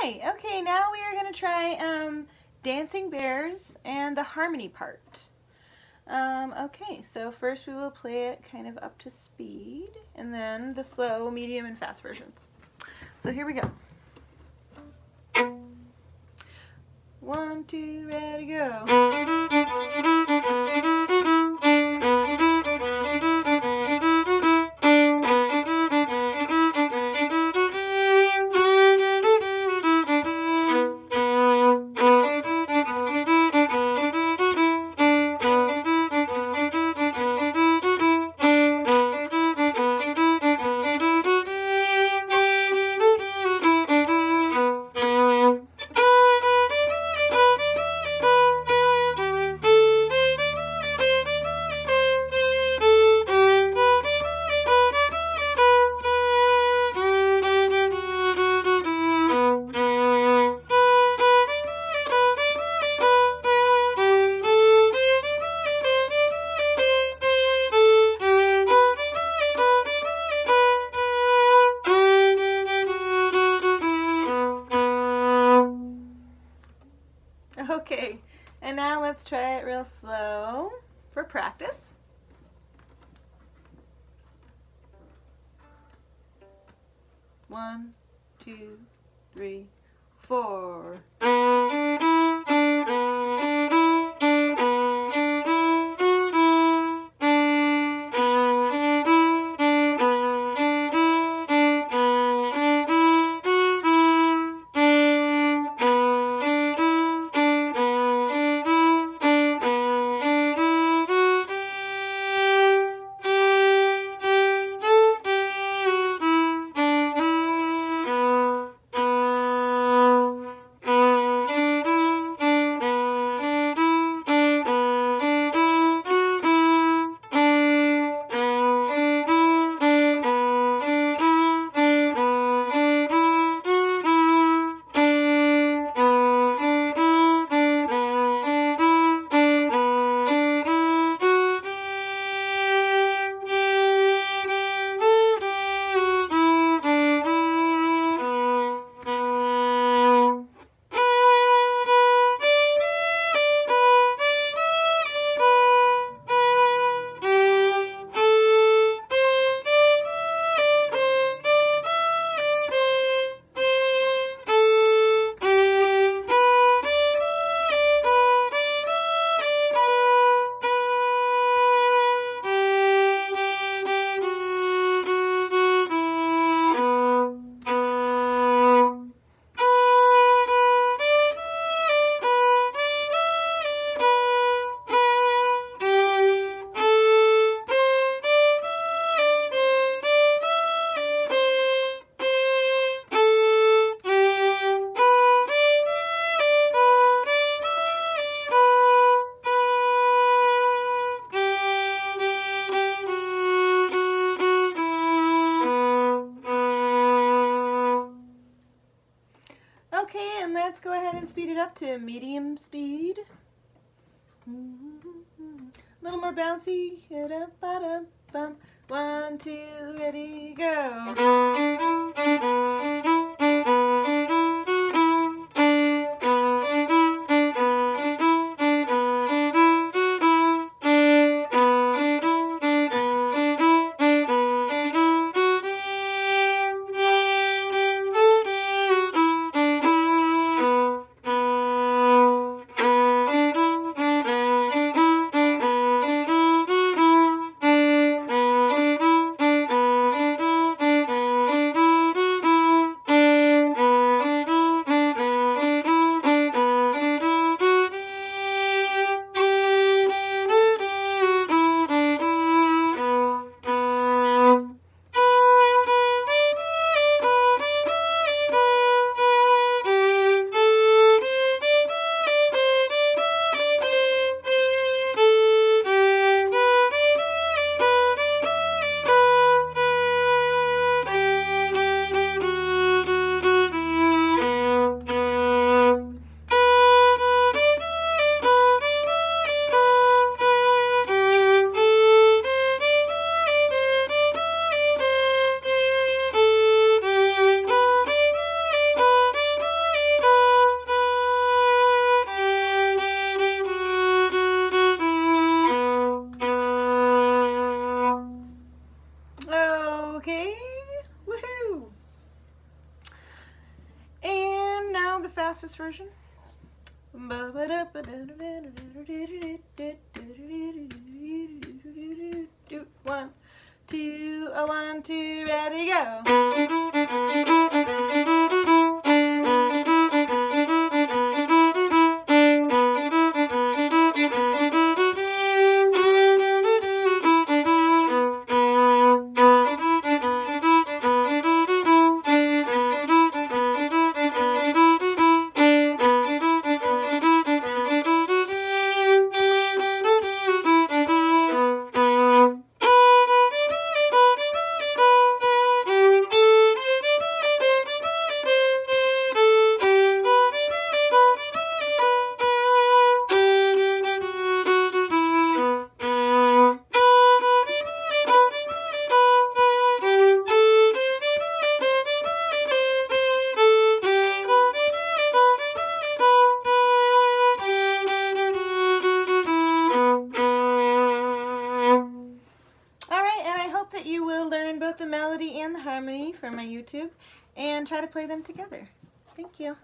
Okay, now we are going to try um, Dancing Bears and the harmony part. Um, okay, so first we will play it kind of up to speed, and then the slow, medium, and fast versions. So here we go. One, two, ready, go. And now let's try it real slow for practice. One, two, three, four. Okay, and let's go ahead and speed it up to medium speed. A little more bouncy. One, two, ready, go. Fastest version. One, two, a one, two, ready, go. Both the melody and the harmony from my YouTube and try to play them together. Thank you.